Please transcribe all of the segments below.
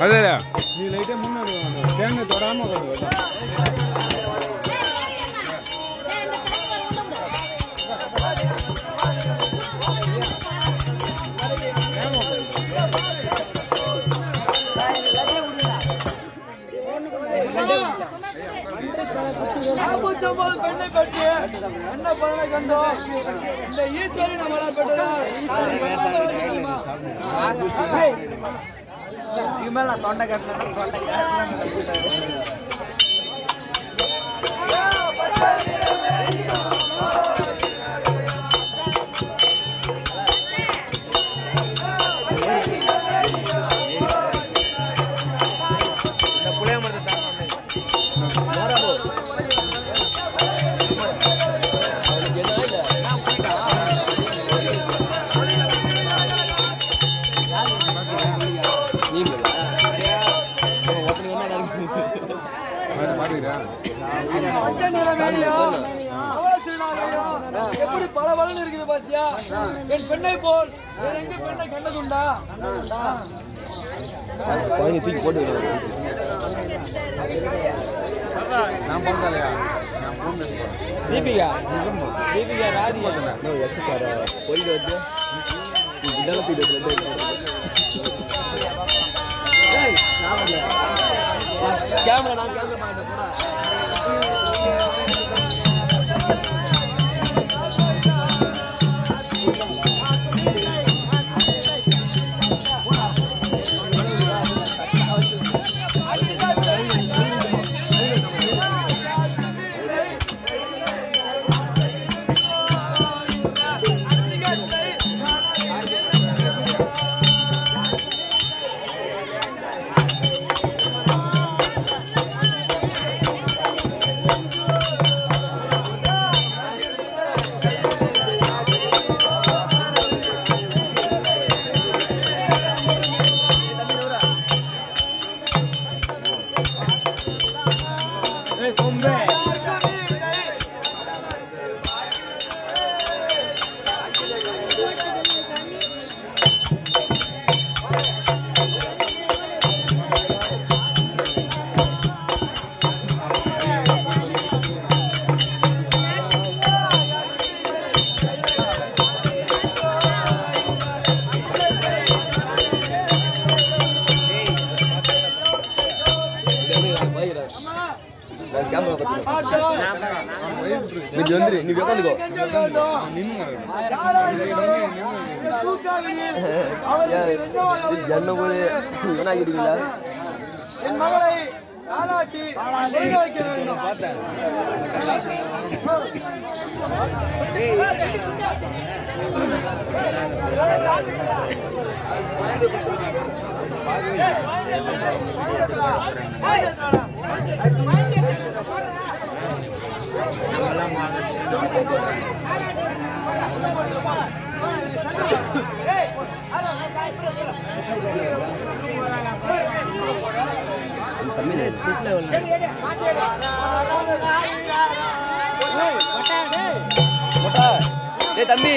அதே நீ லைட்டா முன்னாடி வாங்க தேங்காய் தொடாம கொண்டு வா. நாற்பத்தொன்பது பெண்ணை பெற்று என்ன பலனை கண்டோம்? இந்த ஈஸ்வரி நம்மளை பெற்றதா? ஈஸ்வரி மேல தொண்டை பலன் இருக்குது பாத்தியா? என் பெண்ணை போல். வேற எங்க பெண்ணை கண்டதுண்டா? நான் போகலையா? நான் தீபிகா தீபிகா ராதிகா. ஏய் இவனாகிருக்கீங்களா மொட்டா டேய். தம்பி.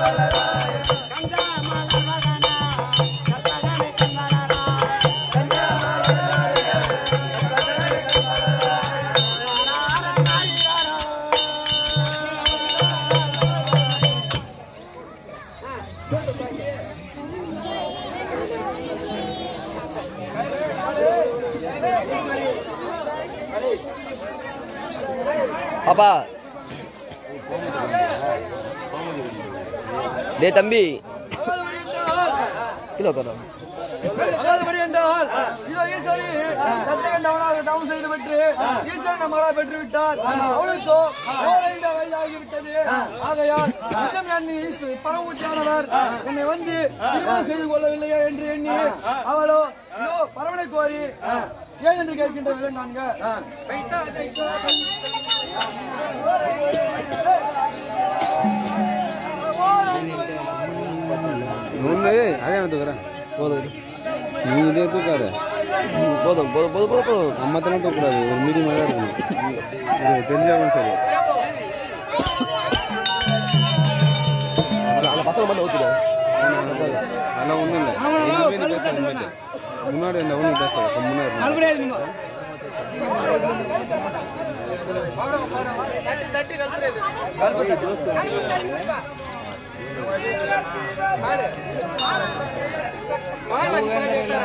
பாப்பா டேய் தம்பி கிலோ செய்து பெற்று விட்டார் அவளுக்கோ வயதாகிவிட்டது ஆகையால் பரமூட்டியானவர் என்னை வந்து செய்து கொள்ளவில்லையா என்று எண்ணி அவளோ இதோ பரவனை கோரி ஏதென்று கேட்கின்ற விதம் காண்க ஒன்று அதே தூக்குறேன் போதும் நீ இதே தூக்காத. போதும் போதும் போதும் போதும் போதும். நம்மத்தெல்லாம் தூக்கக்கூடாது. ஒரு மீடியமாக தான் இருக்கணும். இது தெரிஞ்சவங்க சரி. அந்த அந்த பசங்க மட்டும் ஊற்றிடு அதெல்லாம் ஒன்றும் இல்லை. எதுவுமே நீ பேச முன்னாடி இந்த ஒன்றும் பேச முன்னாடி நொந்து பழங்கினே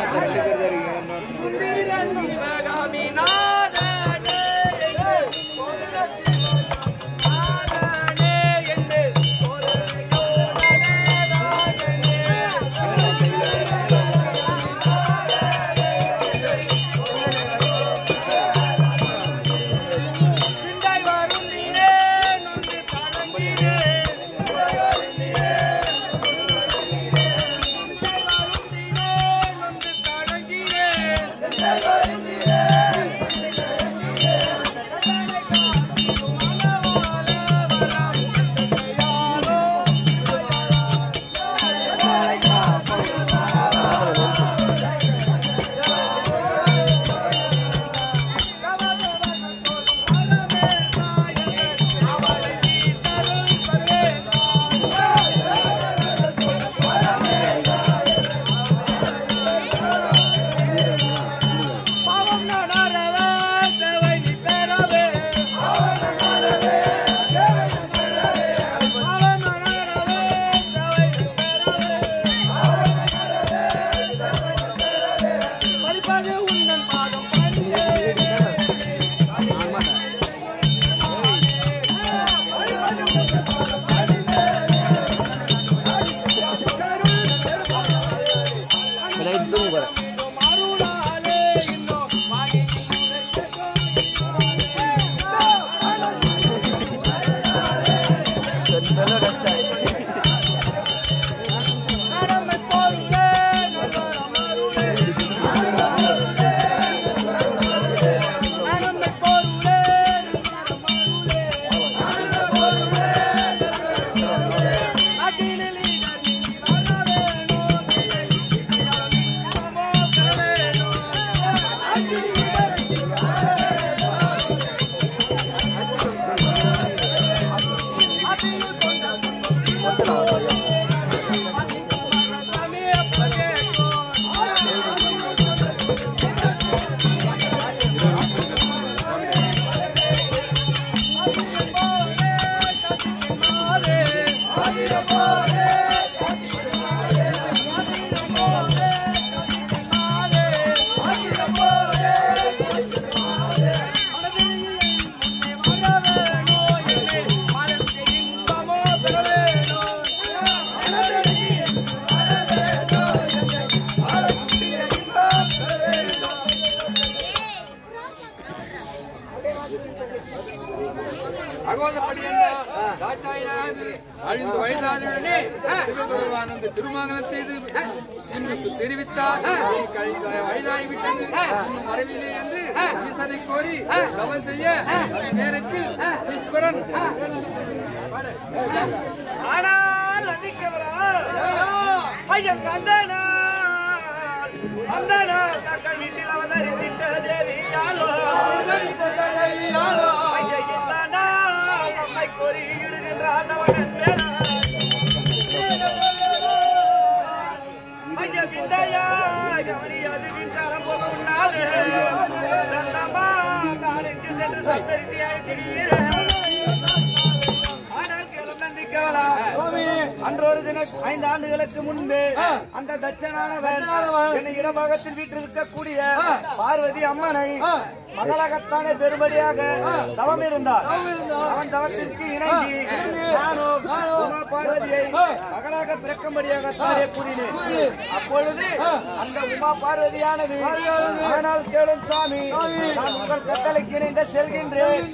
செல்கின்றேன்.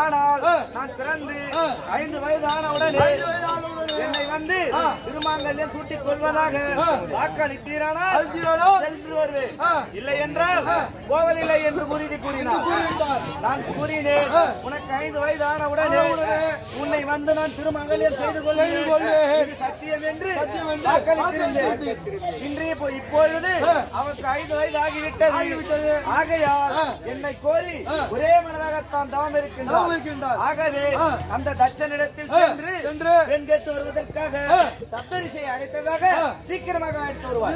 ஆனால் நான் பிறந்து ஐந்து வயது ஆனவுடனே என்னை வந்து திருமாங்கல்யம் சூட்டிக் கொள்வதாக வாக்களித்தீரானால் சென்று வருவேன். இல்லை என்றால் போவதில்லை என்று உறுதி கூறினார். நான் கூறினேன். உனக்கு ஐந்து வயது ஆனவுடனே உன்னை வந்து நான் திருமங்கல்யம் செய்து கொள்வேன். சத்தியம் என்று வாக்களித்திருந்தேன். இன்று இப்போ- இப்பொழுது அவருக்கு ஐந்து வயது ஆகிவிட்டது. ஆகையால் என்னை கோரி ஒரே மனதாகத்தான் தவம் இருக்கின்றார். ஆகவே அந்த தச்சனிடத்தில் சென்று பெண் கேட்டு வருவதற்காக சப்தரிசை அழைத்ததாக சீக்கிரமாக அழைத்து வருவார்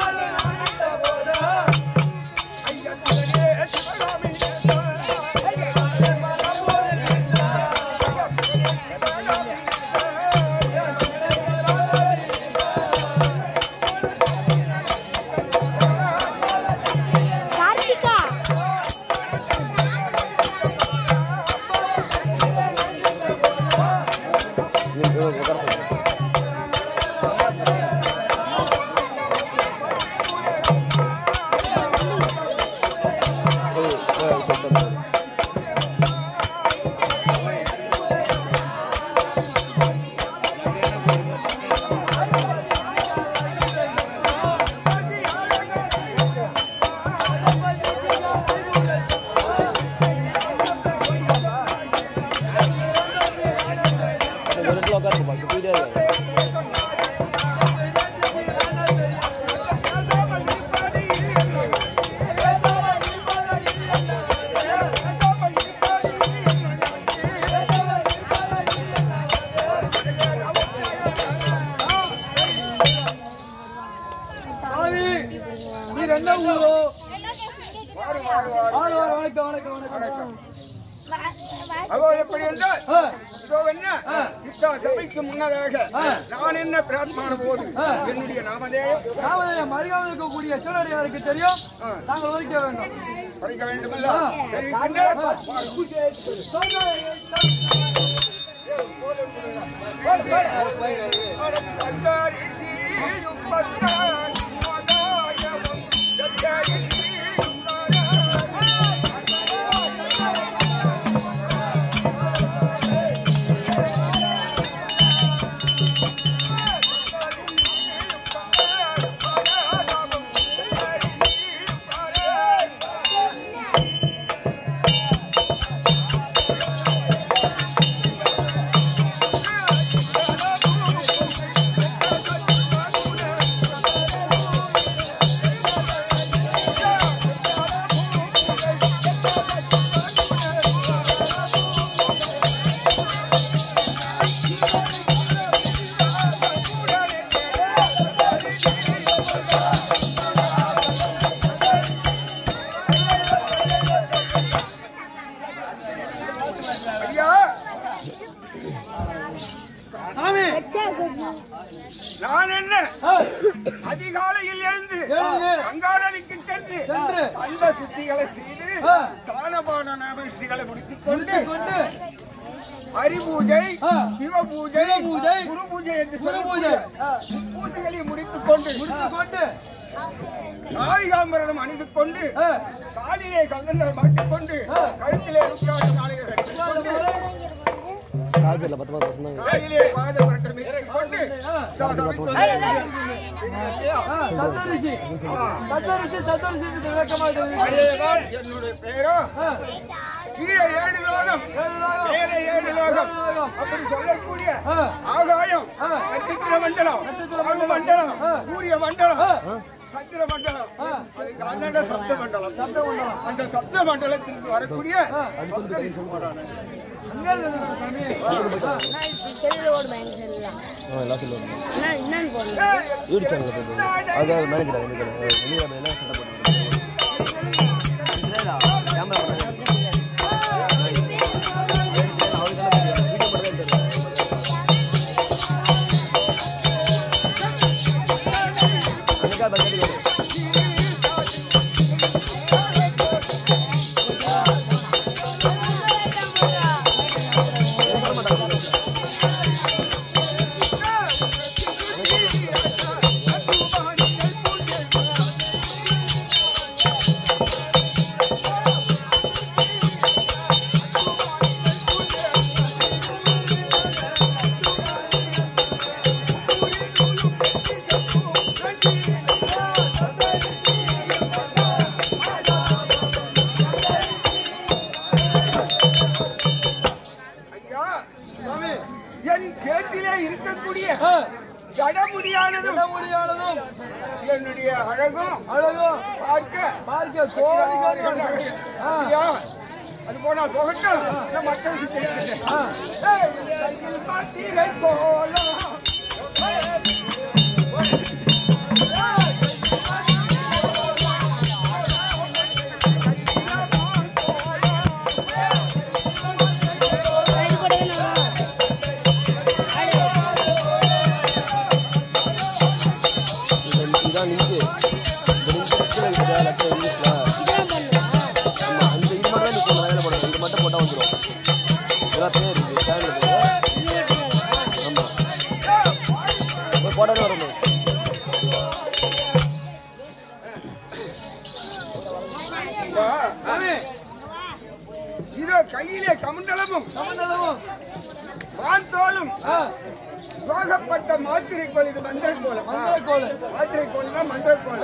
எல்லாம் மந்திரக்கோள்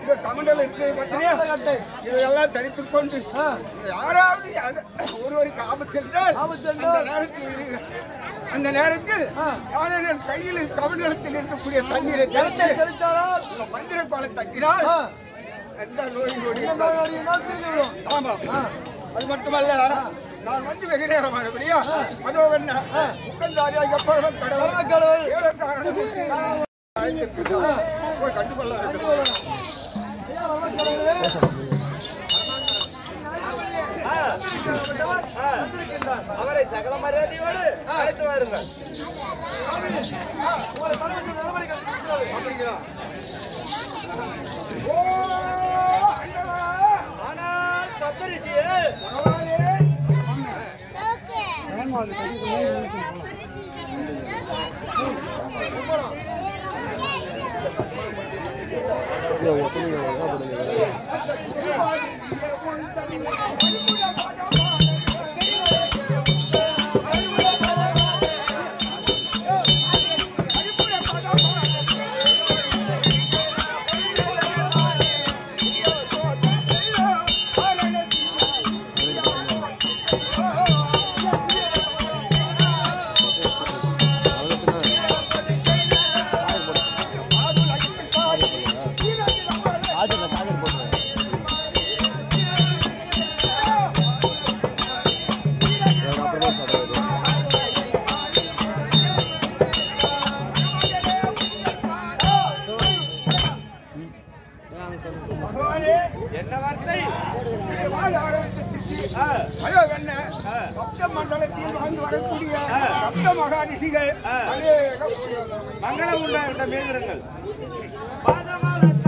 இந்த கமண்டல் இருக்கிறது பார்த்தீங்கன்னா இதையெல்லாம் தரித்துக் கொண்டு யாராவது ஒருவருக்கு ஆபத்து என்றால் அந்த நேரத்தில் அந்த நேரத்தில் ஆளுநர் கையில் கமண்டலத்தில் இருக்கக்கூடிய தண்ணீரை தெளித்து மந்திரக்கோளை தட்டினால் எந்த நோய் நோடி ஆமா அது மட்டுமல்ல நான் வந்து வெகு நேரம் ஆனபடியா அதோ என்ன உட்கார்ந்தாரியா எப்பவும் கடவுள் ஏழக்காரன் போய் கண்டுகொள்ள மரியாதையோடு அழைத்து வாருங்கள். அப்படிங்களா ஆனால் சப்தரிஷியே 我不能，我不能。மங்களம் உண்டாகின்ற மேந்திரங்கள் பாதமான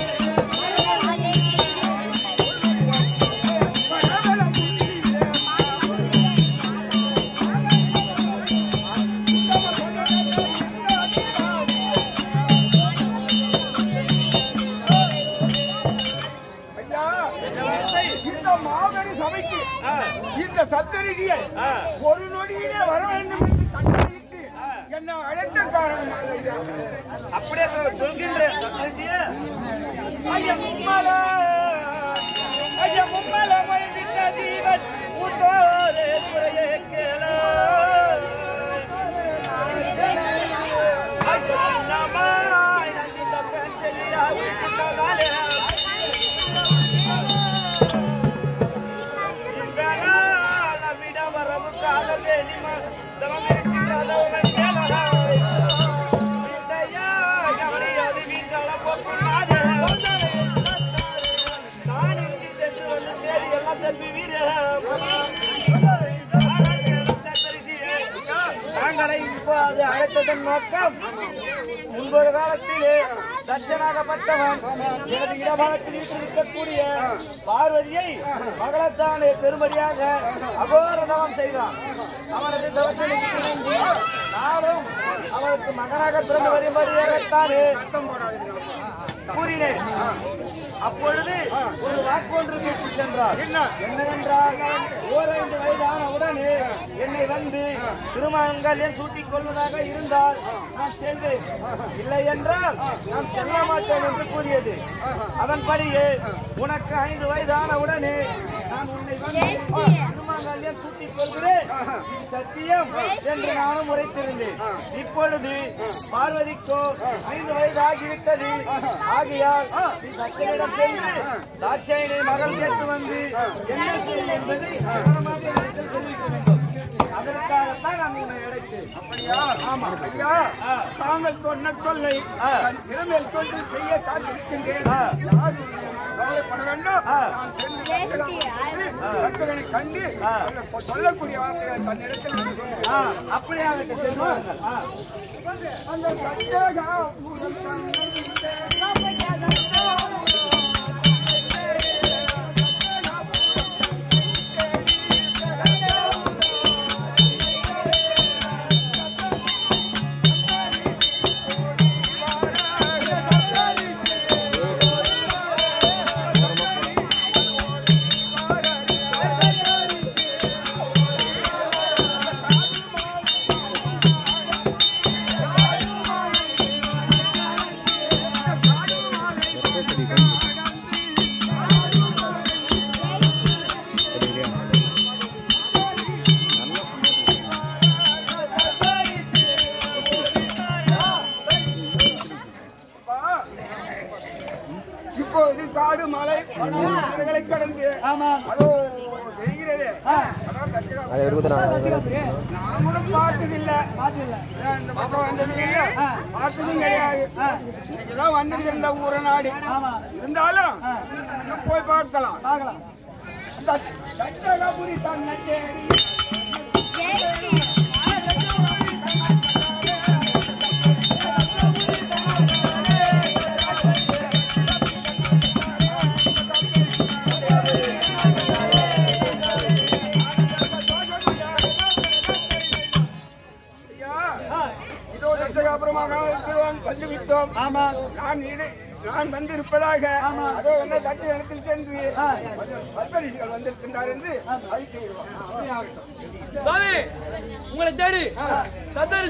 தாங்களை இப்போது அழைத்ததன் நோக்கம் முன்பொரு காலத்திலே தச்சனாகப்பட்டவன் எனது இடபாகத்தில் இருக்கக்கூடிய பார்வதியை மகளத்தானே பெருமடியாக அகோர செய்தான். அவனது தவத்தில் நானும் அவனுக்கு மகனாக பிறந்து வரும்படியாகத்தானே கூறினேன். அப்பொழுது ஒரு வாக்கு ஒன்று சென்றார். என்னவென்றால் ஓரைந்து வயதான உடனே என்னை வந்து திருமங்கல்யம் சூட்டிக் கொள்வதாக இருந்தால் நான் செல்வேன் இல்லை என்றால் நான் செல்ல மாட்டேன் என்று கூறியது. அதன்படியே உனக்கு ஐந்து வயதான உடனே நான் உன்னை வந்து திருமங்கல்யம் சூட்டிக் கொள்கிறேன். சத்தியம் என்று நானும் உரைத்திருந்தேன். இப்பொழுது பார்வதிக்கோ ஐந்து வயது ஆகிவிட்டது ஆகையால் நீ சச்சனிடம் சென்று தாட்சாயினை மகள் கேட்டு வந்து என்ன செய்யும் என்பதை கவனமாக வேண்டும் அதற்காகத்தான் நான் உன்னை அழைத்தேன். அப்படியா? ஆமா. ஐயா தாங்கள் சொன்ன திறமையில் சொல்லி செய்ய காத்திருக்கின்றேன். கவலைப்பட வேண்டும் நான் சென்று கண்டு சொல்ல- சொல்லக்கூடிய வார்த்தைகளை தன்னிடத்தில் சொல்லுவேன். ஆ, அப்படியே அவருக்கு செல்வார்கள் ஆ. அந்த சத்தியாக ஊர நாடு. இருந்தாலும் போய் பார்க்கலாம். அந்த தட்டகபுரி தன்னை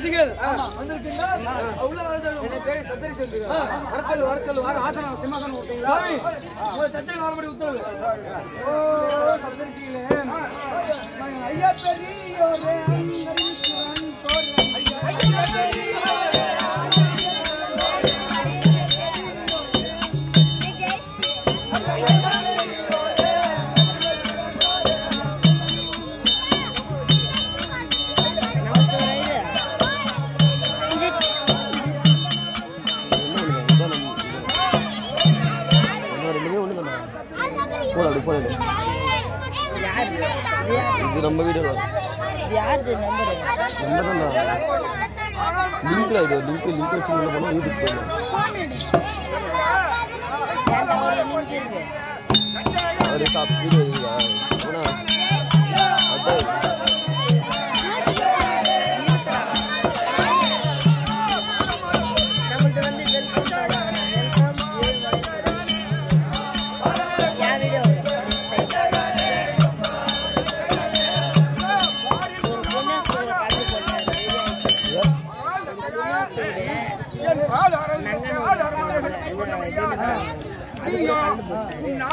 சத்தரிசிகள் வந்திருக்கின்றார் வரச்சல் வரச்சல் வர ஆசனம் சிம்மாசனம் உங்களை தட்டில் வரபடி உத்தரவு. ஐயா பெரியோரே அங்கரிக்குவன் தோரணை. और एक आप भी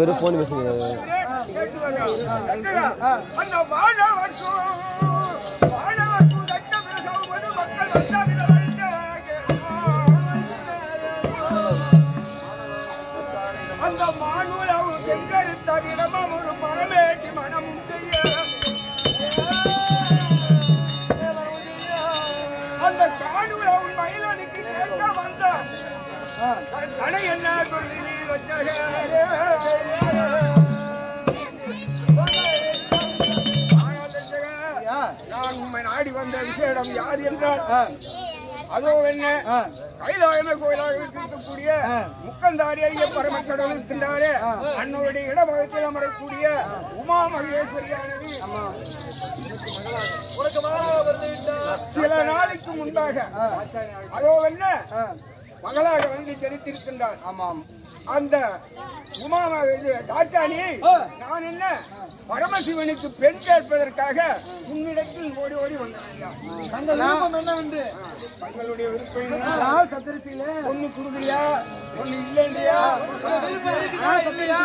வெறும் இவரு போன் பேசுங்க தடை என்ன சொல்லி நான் உண்மை நாடி வந்த விசேடம் யார் என்றால் அதோ என்ன கைலாயமே கோயிலாக இருக்கக்கூடிய முக்கந்தாரி ஐய பரமக்கடவுள் இருக்கின்றாரே. அன்னோருடைய இடவகத்தில் அமரக்கூடிய உமா மகேஸ்வரியானது சில நாளைக்கு முன்பாக அதோ என்ன மகளாக வந்து ஜனித்திருக்கின்றார் ஆமாம். அந்த உமா இது தாட்சாணியை நான் என்ன பரமசிவனுக்கு பெண் கேட்பதற்காக உன்னிடத்தில் ஓடி ஓடி வந்தேன் என்னவென்று? தங்களுடைய விருப்பம்? ஒண்ணு குடுக்கலையா ஒண்ணு இல்லையா இருக்குதா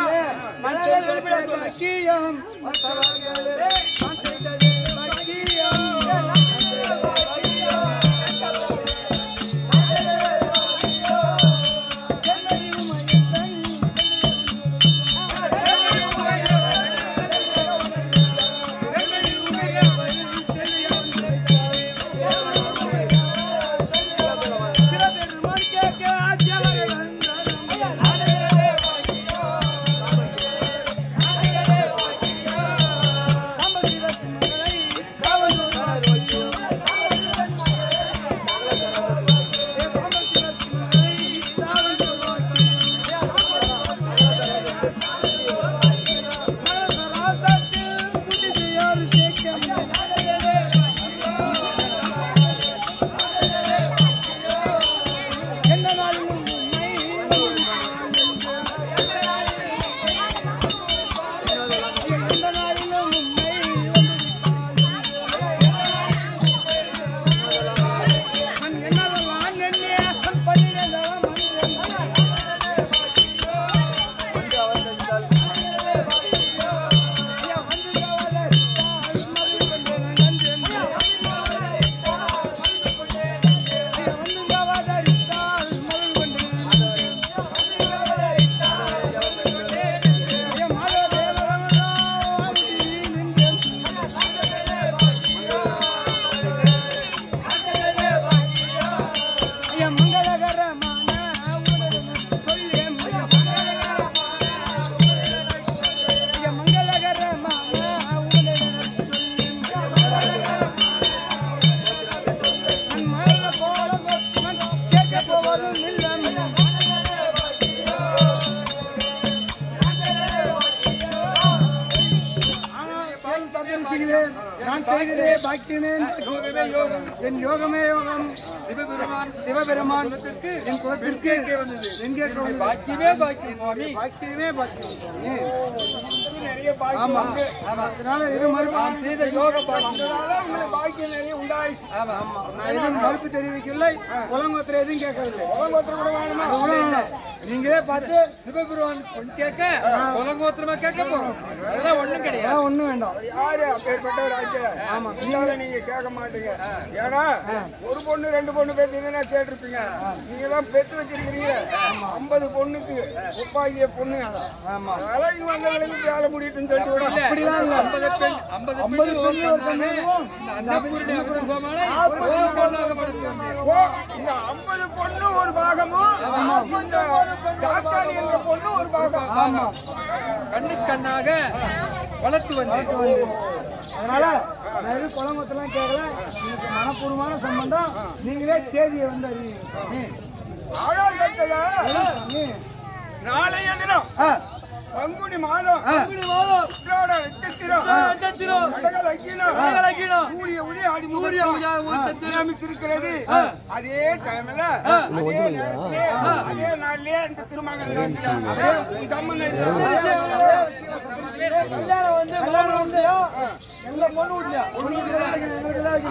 பாக்கியம் சுவாமி. நிறைய ஆமா. அதனால இது மறுப்பு செய்த யோக பாக்கியம். நிறைய உண்டாயிடுச்சு. ஆமா ஆமா. நான் எதுவும் மறுப்பு தெரிவிக்கவில்லை. எதுவும் கேட்கவில்லை. குலங்கோத்திரம் கூட வேணுமா. நீங்களே பார்த்து சிவபெருமான் கேட்க குலங்கோத்திரமா கேட்க போறோம். அதெல்லாம் ஒண்ணும் கிடையாது. ஒண்ணும் வேண்டாம். யாரு அப்பேற்பட்டவர் ஆச்சு ஆமா. இல்லாத நீங்க கேட்க மாட்டீங்க. ஏன்னா ஒரு பொண்ணு ரெண்டு பொண்ணு பெற்றீங்கன்னா கேட்டிருப்பீங்க. நீங்க தான் பெற்று வச்சிருக்கிறீங்க. ஐம்பது பொண்ணுக்கு ஒப்பாகிய பொண்ணு ஆமா. இங்க வந்தவங்களுக்கு வேலை முடியட்டும்னு சொல்லிட்டு அப்படிலாம் இல்ல. ஐம்பது பெண் ஐம்பது பெண் ஒரு ஓ, இந்த ஐம்பது பொண்ணு ஒரு பாகமும் டாக்டர் என்ற பொண்ணு ஒரு பாகம் ஆமா. கண்ணு கண்ணாக வளர்த்து வந்தேன். அதனால நான் எதுவும் குலங்கோத்தெல்லாம் கேட்கல. எனக்கு மனப்பூர்வமான சம்பந்தம். நீங்களே தேதியை வந்து அறிவிங்க. நாளைய தினம் பங்குனி மாதம். பங்குனி மாதம். உத்திராட நட்சத்திரம். நட்சத்திரம். கடகல் அக்கினம் கடகல் அக்கினம். சூரிய உதய ஆடி சூரிய உதய அமைத்திருக்கிறது அதே டைம்ல அதே நேரத்திலே அதே நாள்லயே இந்த திருமங்கலம் சம்பந்தம்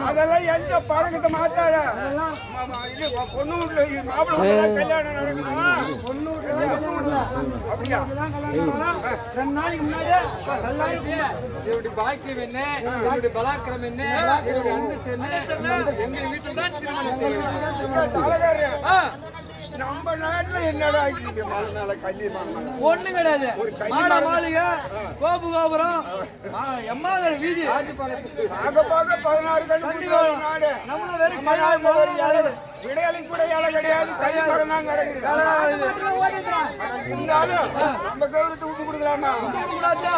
அதெல்லாம் எந்த பழக்கத்தை மாத்தாத? பொண்ணு வீட்டுல மாப்பிள்ளை கல்யாணம் நடக்குமா பொண்ணு வீட்டுல அப்படியா ரெண்டு நாளைக்கு முன்னாடியே என்னுடைய பாக்கியம் என்ன? என்னுடைய பலாக்கிரம் என்ன? என்னுடைய அந்தஸ்து என்ன? எங்க வீட்டில் தான் திருமணம் செய்வேன் தலைகாரு நம்ம நாட்டுல என்னடா மலை மேல கல்லி ஒண்ணு கிடையாது மாட மாளிகை கோபு கோபுரம் எம்மாங்கல் வீதி. பார்க்க பார்க்க பதினாறு நாடு. நம்மள வெறும். விடையாளி கூட ஏழை கிடையாது. மரம் தான் கிடக்குது. இருந்தாலும் நம்ம கௌரவத்தை விட்டு கொடுக்கலாமா? கூடாதா?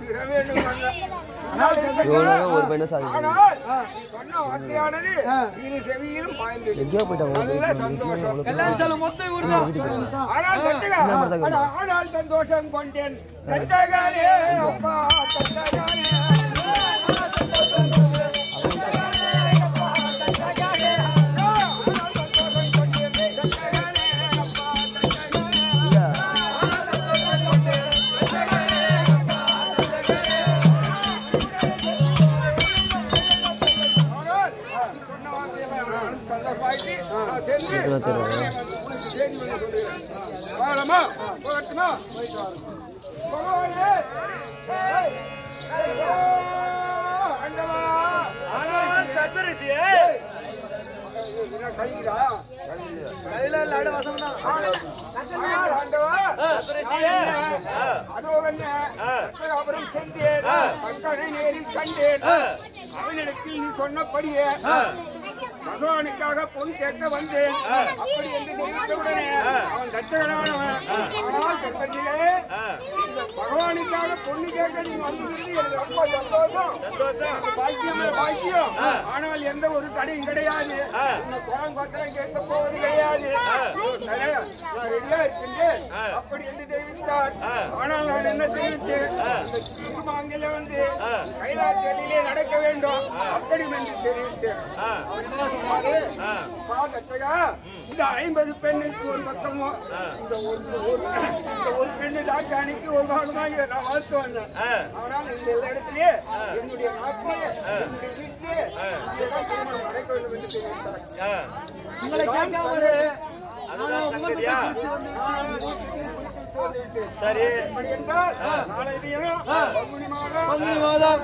இவ்வளவு ஒரு எங்கேயோ போயிட்டாங்க சந்தோஷம். கல்யாணம் கையிலா? கையில இல்ல அட வசம் தான் ஆனால் ஆண்டவா, நான் என்ன? அதோ என்ன? அப்புறம் சென்றேன் பக்கனை நேரில் கண்டேன் அவனிடத்தில் நீ சொன்னபடியே பகவானுக்காக பொன் கேட்க வந்தேன். அப்படி என்று தெரிவித்தவுடனே அவன் தச்சகனானவன் ஆனால் பகவானுக்காக பொண்ணு கேட்க நீ வந்திருந்து எனக்கு ரொம்ப சந்தோஷம். சந்தோஷம். பாக்கியமே பாக்கியம். ஆனால் எந்த ஒரு தடையும் கிடையாது. உன்னை கேட்க போவது கிடையாது. ரெடியா இருக்கின்றேன். அப்படி என்று தெரிவித்தார். ஆனால் நான் என்ன தெரிவித்தேன்? இந்த குடும்பங்களில் வந்து கைலாசத்திலே நடக்க வேண்டும். அப்படி என்று தெரிவித்தேன். அவர் என்ன சொன்னாரு "பா, தச்சகா, இந்த ஐம்பது பெண்ணுக்கு ஒரு பக்கமும் இந்த ஒரு ஒரு- இந்த ஒரு பெண்ணு தாக்காணிக்கு ஒரு பாகமா இதை நான் வளர்த்து வந்தேன். ஆனால் இந்த எல்லா இடத்துலயே என்னுடைய நாட்டிலே என்னுடைய திருமணம் நடக்க வேண்டும் என்று உங்களை கேட்காமலே சரி. அப்படி என்றால் நாளை தினம் பங்குனி மாதம். பங்குனி மாதம்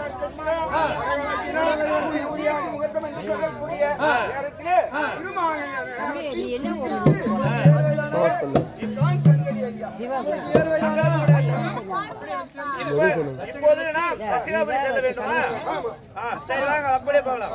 முகத்தம் என்று சொல்லக்கூடிய நேரத்திலே. இப்போது நாம் பச்சிகாபுரி செல்ல வேண்டுமா? சரி வாங்க அப்படியே போகலாம்.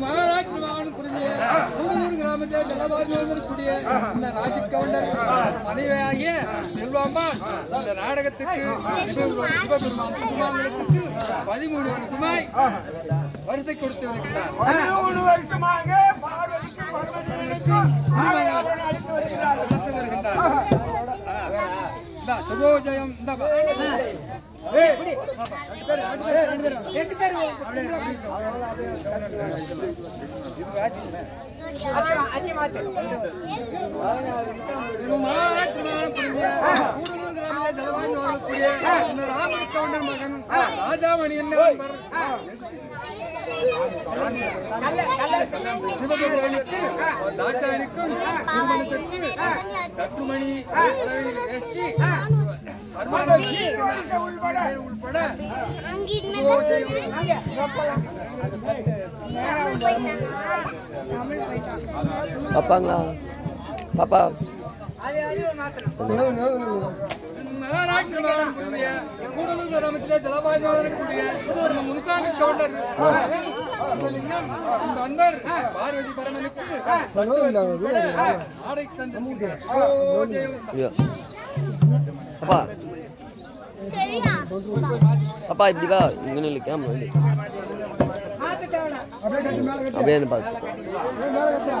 மகாராஷ்டிர மாவட்டம் புரிஞ்சு ஊர் கிராமத்தை கிராமத்தில் ஜலபாதிக்கூடிய இந்த ராஜிக் கவுண்டர் மனைவியாகிய செல்வாம்மா இந்த நாடகத்துக்கு பதிமூணு வருஷமாய் வரிசை கொடுத்து வருகிறார் பதிமூணு வருஷமாக வருகின்றார் சுபோஜயம் இந்த ஏய், மகன் ராஜாமணி என்பவர் சிவபெருமானுக்கு தாட்சாயணிக்கும் தத்துமணி வேஷ்டி பாப்பாங்களா பாப்பா. முனுசாமி கவுண்டர் லிங்கம் இந்த அன்பர் பார்வதி பரமனுக்கு ஆடை தந்து அப்பா அப்பா இப்படி வா இங்கே நில்லு கேமரா நில்லு அப்படியே இருந்து பார்த்து சுத்துப்பா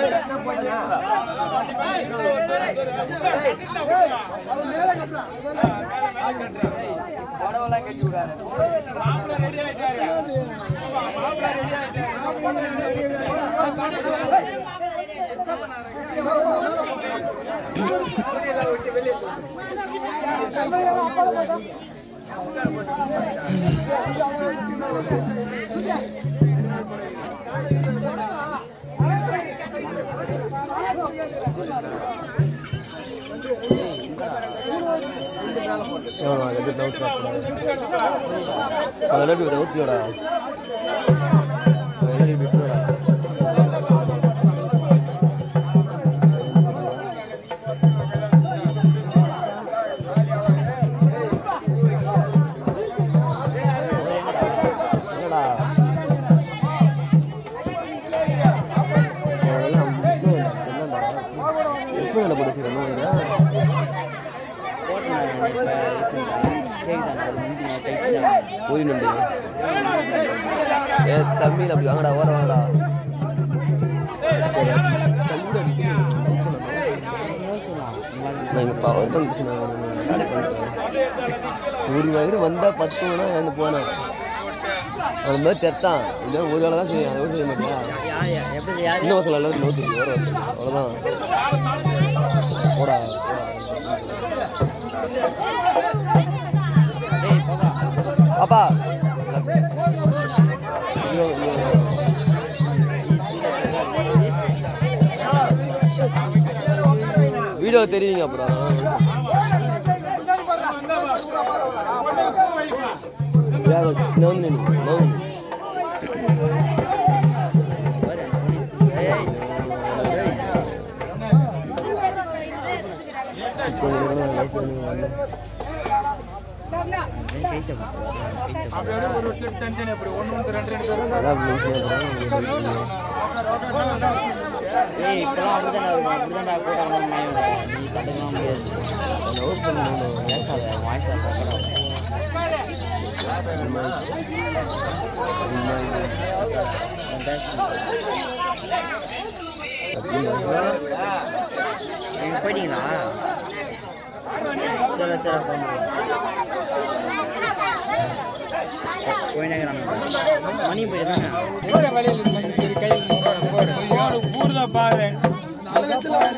இந்தாப்பா பின்ன சுத்தி அங்க போய் தான் கட்டணுவாயா இந்த கட்டு சுத்து மாப்பிள்ள ரெடி ஆயிட்டாரு மாப்பிள்ள ரெடி ஆயிட்டாரு அது டவுட் அதெல்லாம் டவுட்லடா அதெல்லாம் தம்பியில் அப்படி வாங்கடா ஓட வாங்கடா. ஒரு வயிறு வந்தால் பத்து மணி வந்து போனேன். அந்த மாதிரி தெத்தான் இந்த ஒரு வேலை தான் செய்யும் அதை செய்ய மாட்டேன். சின்ன பசங்க எல்லாரும் நோத்து ஓட அவ்வளோதான் போடா. அப்பா வீடியோ தெரியுங்க அப்புறம் அப்படியே ஒரு டென்ஷன் எப்படி ஒன்று ஒன்று ரெண்டு ரெண்டு ஏய் இப்பெல்லாம் இருக்கும். நீ கண்டுக்கலாம் முடியாது. லவ் பண்ணணும் பேசாத வாய்ஸ் போயிட்டீங்களா? சரி சரி போங்க மணி போயிருந்தாங்க ஊர்ல பாரு சொல்லு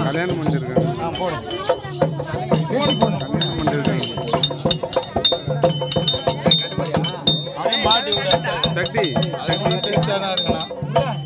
கல்யாணம் பண்ணிருக்காங்க சக்தி சக்தி. பெருசாக தான் இருக்கணும்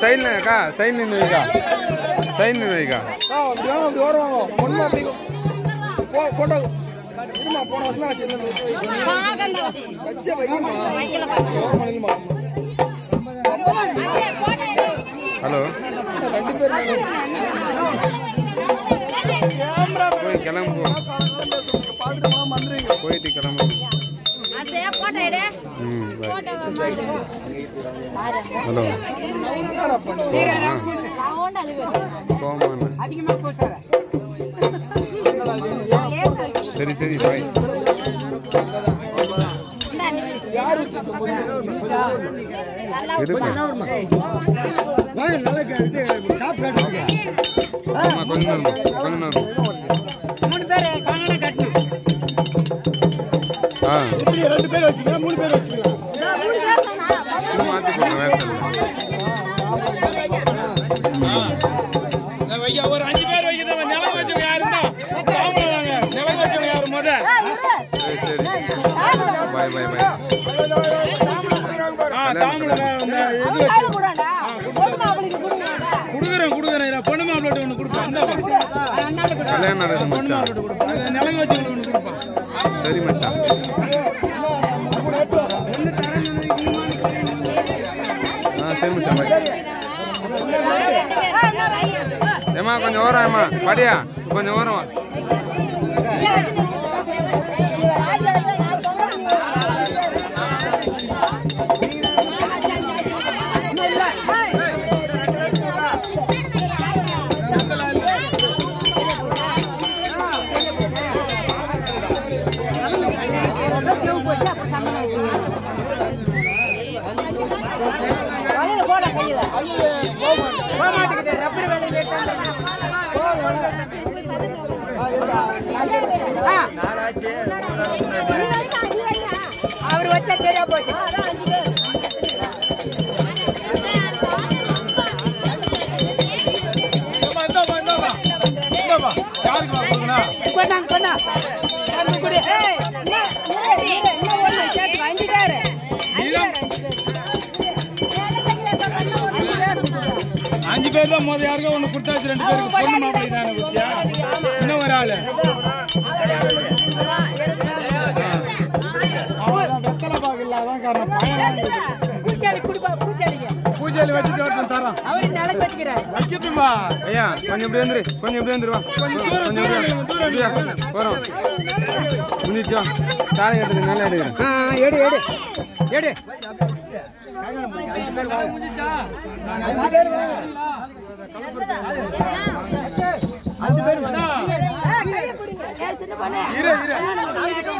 சைன் அக்கா சைன் நின்று வைக்கா. சைன் நின்று வைக்கா. ஹலோ. போய் கிளம்பு. போயிட்டு கிளம்பு. ம் bye. ஹலோ. சரி சரி பாய் இருக்கு ஆமா கொஞ்ச நேரம் ரெண்டு பேர் வச்சுக்கலாம் மூணு பேர் வச்சுக்கலாம் ஒரு அஞ்சு பேர் வைக்கிறவங்க நிலம் வச்சவங்க யாருன்னா? நிலம் வச்சவங்க யாரு முத? சரி சரி பாய் பாய் பாய் வச்சு கொடுக்குறேன் கொடுக்குறேன். பொண்ணு மாப்பிள்ளை ஒன்று கொடுப்பேன் நிலம் வச்சவங்களுக்கு ஒன்று கொடுப்பேன் சரி மச்சான். ஆ சரி மச்சான் பாய் ஏமா கொஞ்சம் ஓரம் ஏமா படியா கொஞ்சம் ஓரம் தெரியா போச்சு இந்தாப்பா கொண்டாங்க கொண்டா குடி ஏய் என்ன என்ன ஒண்ணு சேர்த்து அஞ்சு பேர் தான் ஒன்று கொடுத்தாச்சு ரெண்டு பேருக்கு பொண்ணு மாப்பிள்ளை தானே இன்னும் ஒரு ஆளு. பூஜையில வச்சுட்டு ஒருத்தன் தரான். அவரு நிலம் வச்சுக்கிறாரு வைக்கட்டுமா ஐயா கொஞ்சம் இப்படி வந்துரு கொஞ்சம் இப்படி வந்துரு வா. கொஞ்சம் போறோம். முடிஞ்சா தாரை எடுத்து நல்லா எடுக்கிறேன். எடு எடு. எடு. ஏய், சின்ன பொண்ணு. கல்யாணம் பண்ணிட்டு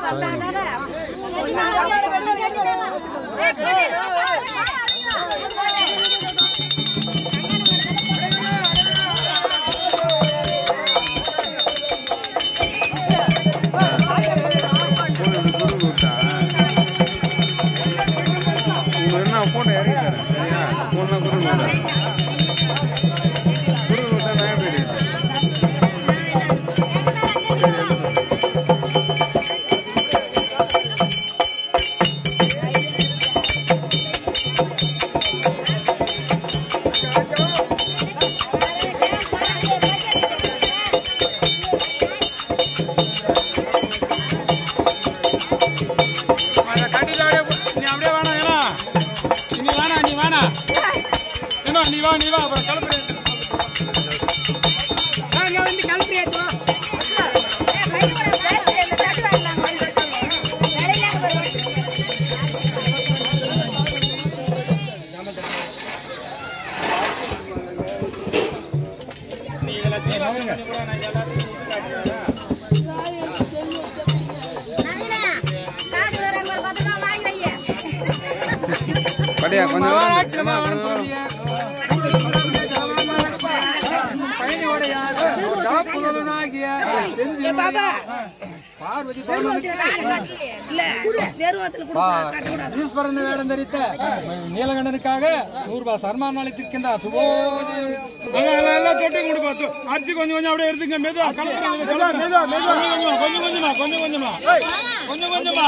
何でですか? படியா கொஞ்சம் செந்தில் பார்வதி ஈஸ்வரன் வேடம் தரித்த நீலகண்டனுக்காக நூறு ரூபாய் சன்மானம் அளித்திருக்கின்றார். சுபோதி எல்லாம் தொட்டி கொடுப்பா தொ- அரிசி கொஞ்சம் கொஞ்சம் அப்படியே எடுத்துங்க. மெதுவா கொஞ்சம் கொஞ்சமா கொஞ்சம் கொஞ்சமா கொஞ்சம் கொஞ்சமா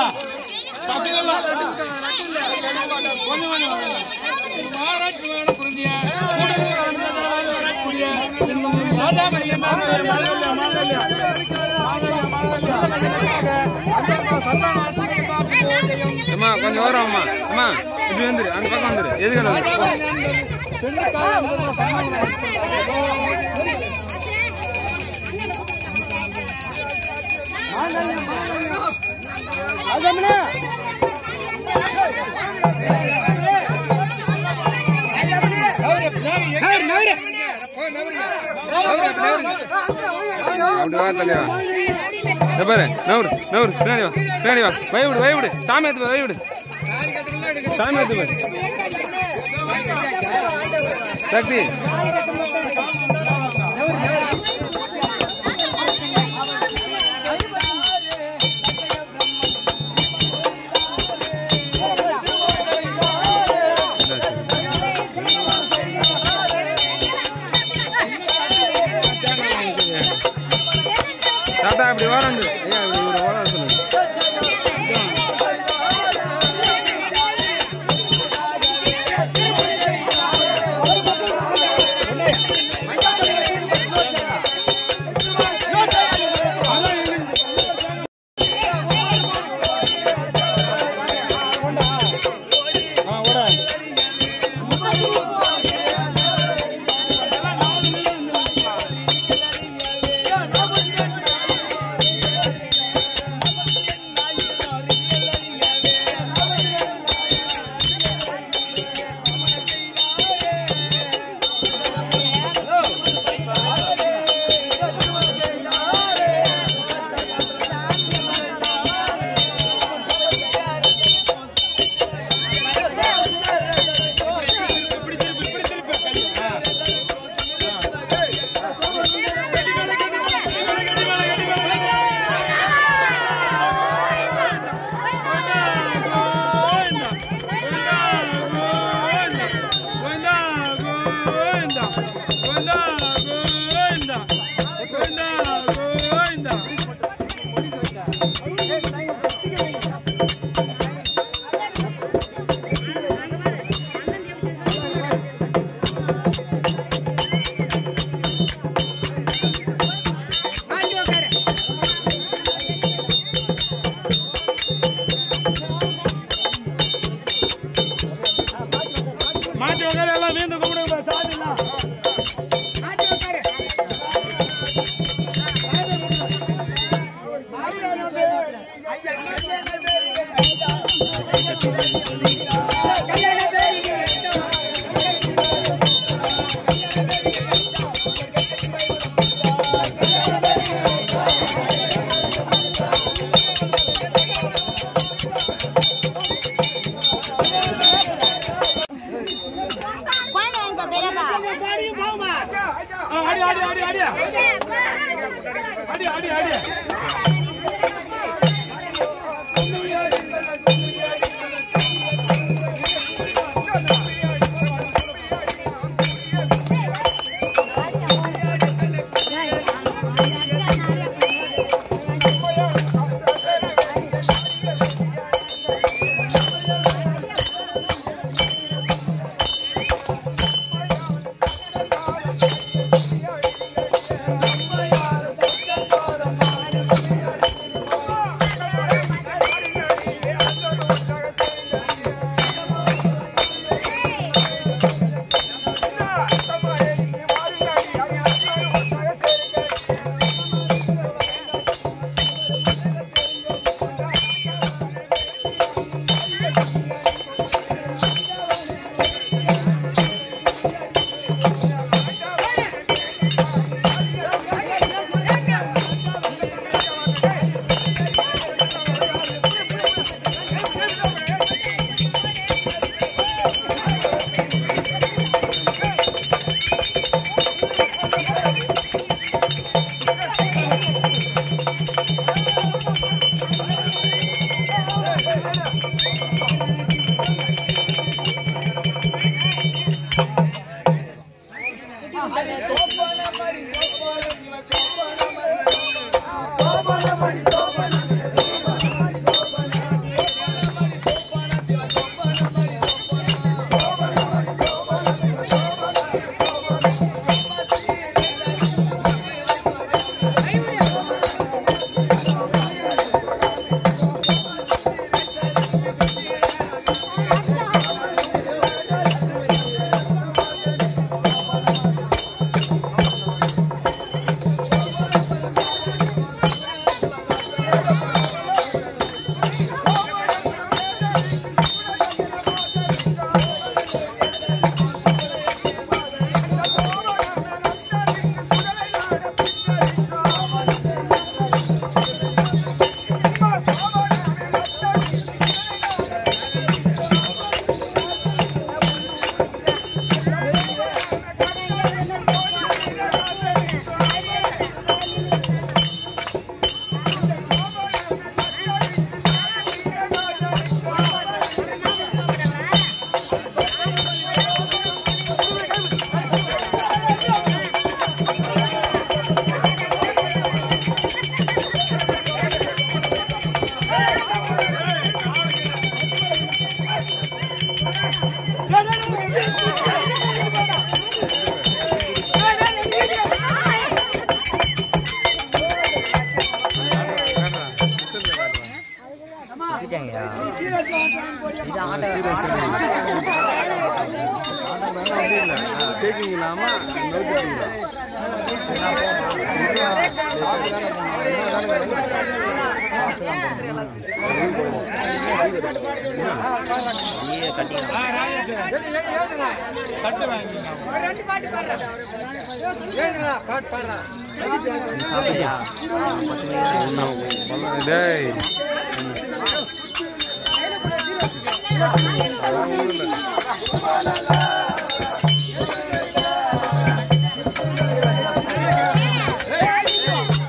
மாறாட்டு அம்மா கொஞ்சம் வரும் அம்மா. அம்மா இப்படி வந்துரு அந்த பக்கம் வந்துரு. எதுக்கு அப்படி வா தலைவா பாரு நவுரு நவுரு பின்னாடி வா பின்னாடி வா. வயவிடு வயவிடு. சாமி எடுத்து வயவிடு. சாமி எடுத்து பாரு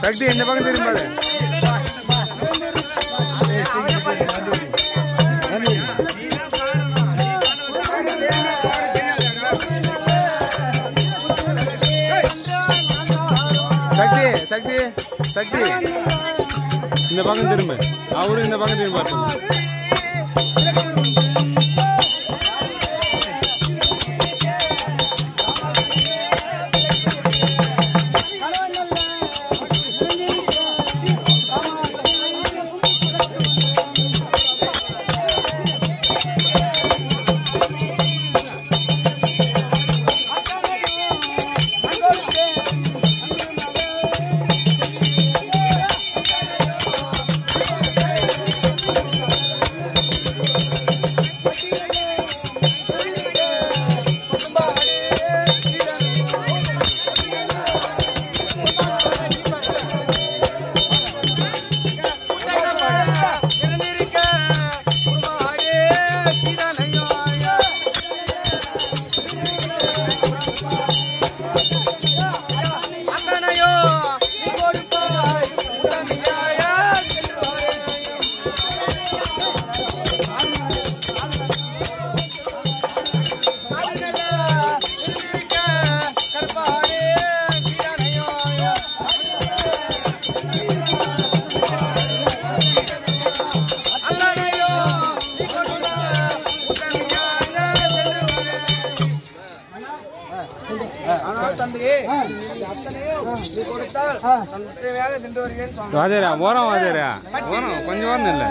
சக்தி இந்த பக்கம் திரும்பாரு சக்தி சக்தி சக்தி. இந்த பக்கம் திரும்ப அவரும் இந்த பக்கம் திரும்ப ஓரம் வாஜரா ஓரம் கொஞ்சம் ஓரம் இல்ல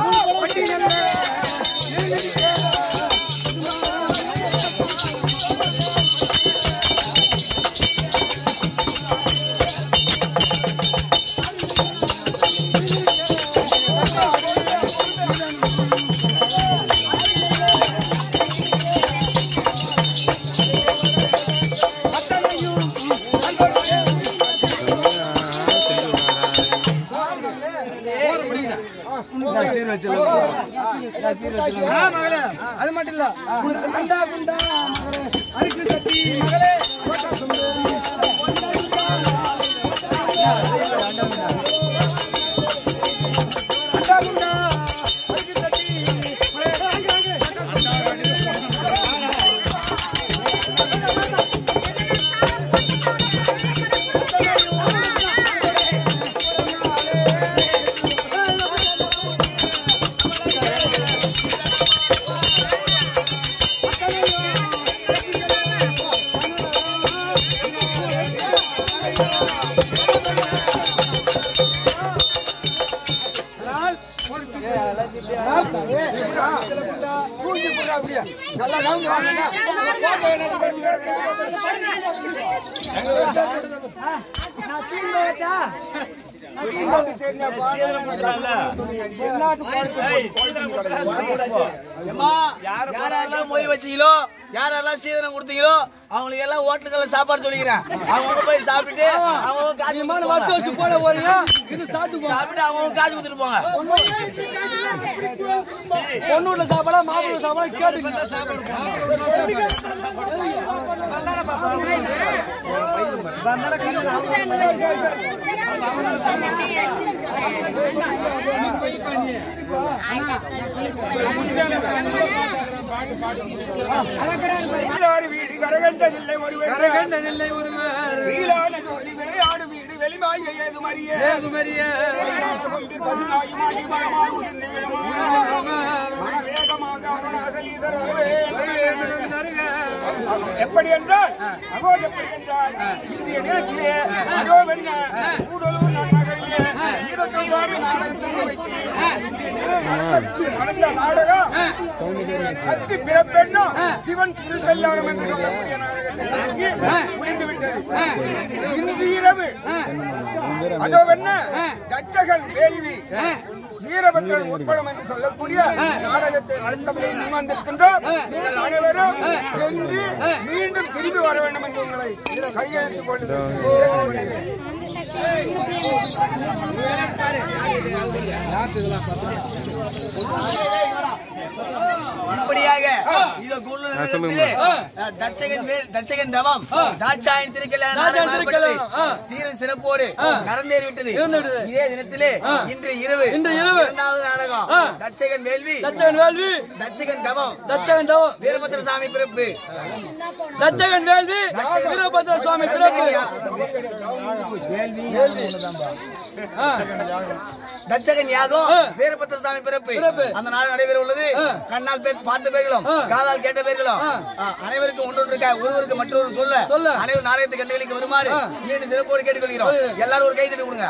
ஆ, வீடு கரகண்டதில்லை ஒருவர். கண்டதில்லை ஒருவர். வீடான ஜோதி விளையாடு வீடு வெளிமாய் ஏது மறிய ஏதுமறிய உதிர்ந்து விழுமா. எப்படி என்றால் அகோ எப்படி என்றால் இந்திய தினத்திலே அதோ என்ன கூடலூர் நன்னகரிலே ஈரத்தில் நாடகத்தை வைத்து இந்திய தினம் நடந்த- நாடகம் கத்தி பிறப்பெண்ணும் சிவன் திருக்கல்யாணம் என்று சொல்லக்கூடிய நாடகத்தை முடிந்து விட்டது இன்று இரவு அதோ என்ன தச்சகன் வேள்வி வீரபத்ரன் உட்படம் என்று சொல்லக்கூடிய நாடகத்தை நடத்தவரை வந்திருக்கின்றோம் நீங்கள் அனைவரும் சென்று மீண்டும் திரும்பி வர வேண்டும் என்று உங்களை கையெழுத்துக் கொள்ளுங்கள் இப்படியாக இதோ தட்சகன் வேல் தட்சகன் தவம். தாட்சாயன் திருக்கல்யாண தாட்சாயன் நாடகம் திருக்கல்யாணம், நடத்தப்பட்டது. சீரும் சிறப்போடு நடந்தேறி விட்டது நடந்தேறிவிட்டது. இதே தினத்திலே இன்று இரவு. இன்று இரவு. இரண்டாவது நாடகம். தட்சகன் வேள்வி. தச்சகன் வேள்வி. தட்சகன் தவம். தச்சகன் தவம். வீரபத்ர சாமி பிறப்பு. தச்சகன் வேள்வி. வீரபத்ர சுவாமி பிறப்பு. தட்சகன் யாகம் ஆ. வீரபத்ர சாமி பிறப்பு. அந்த நாள் நடைபெற உள்ளது. கண்ணால் பேர் பார்த்த பேர்களும். காதால் கேட்ட பேர்களும் அனைவருக்கும் ஒன்று ஒருவருக்கு மற்றொரு சொல்ல சொல்ல. அனைவரும் நாடகத்தை கண்டுகளிக்க வருமாறு. மீண்டும் சிறப்போடு கேட்டுக்கொள்கிறோம் எல்லாரும் ஒரு கை தட்டி கொடுங்க